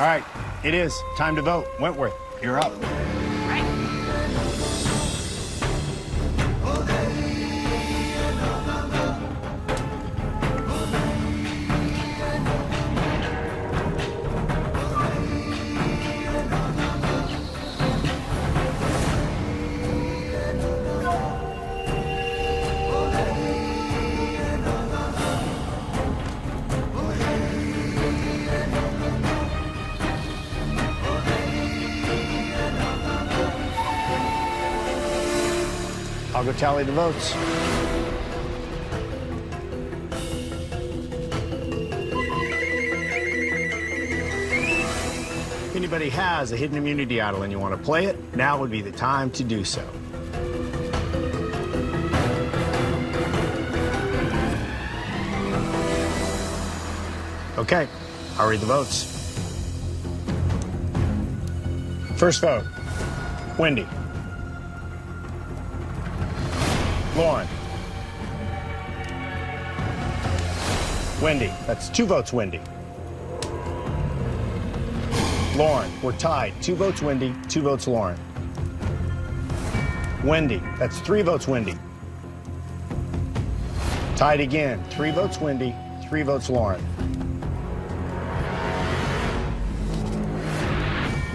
All right, it is time to vote. Wentworth, you're up. I'll go tally the votes. If anybody has a hidden immunity idol and you want to play it, now would be the time to do so. Okay, I'll read the votes. First vote, Wendy. Lauren. Wendy. That's two votes, Wendy. Lauren. We're tied. Two votes, Wendy. Two votes, Lauren. Wendy. That's three votes, Wendy. Tied again. Three votes, Wendy. Three votes, Lauren.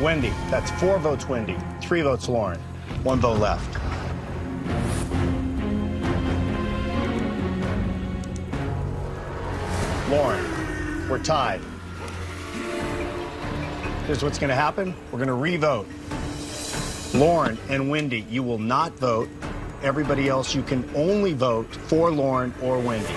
Wendy. That's four votes, Wendy. Three votes, Lauren. One vote left. Lauren, we're tied. Here's what's going to happen. We're going to re-vote. Lauren and Wendy, you will not vote. Everybody else, you can only vote for Lauren or Wendy.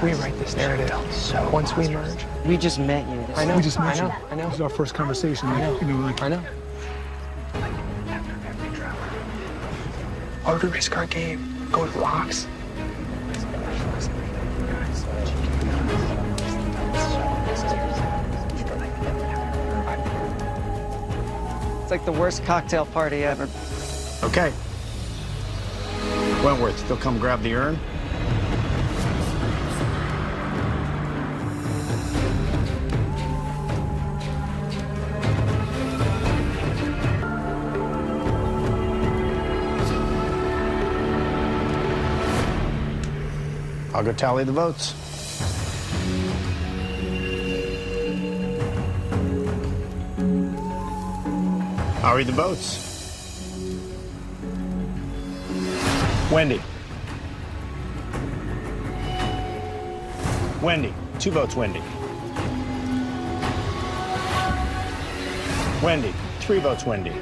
She came to Rewrite this narrative. So Once we merge. We just met you. I know. We just I met know. you. I know. This is our first conversation. I know. You know, like I know. Why would we risk our game? Go with locks? It's like the worst cocktail party ever. Okay. Wentworth, they'll come grab the urn. I'll go tally the votes. I'll read the votes. Wendy. Wendy. Two votes, Wendy. Wendy. Three votes, Wendy.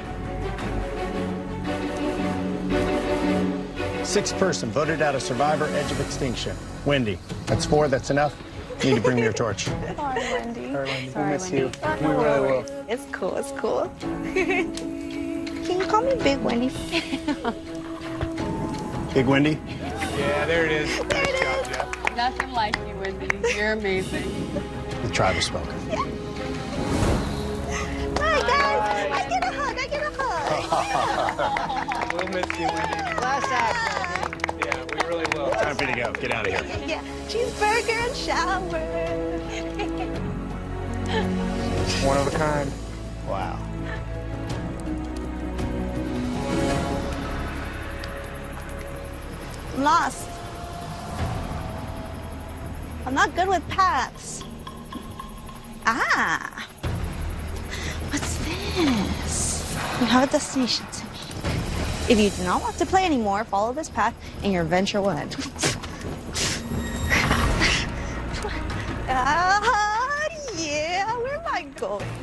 Sixth person voted out of survivor edge of extinction. Wendy. That's four. That's enough. You need to bring me your torch. Sorry, Wendy. We'll Sorry, miss Wendy. you. Oh, We no really will. It's cool. It's cool. Can you call me Big Wendy? Big Wendy. Yeah, there it is. There it is. Nothing like you, Wendy. You're amazing. The tribe has spoken. Hi, We'll miss you, Wendy. Last act. Yeah, we really will. Time for you to go. Get out of here. yeah. Cheeseburger and shower. One of a kind. Wow. I'm lost. I'm not good with paths. Ah. What's this? We have a destination to meet. If you do not want to play anymore, follow this path and your adventure will end. ah, yeah. Where am I going?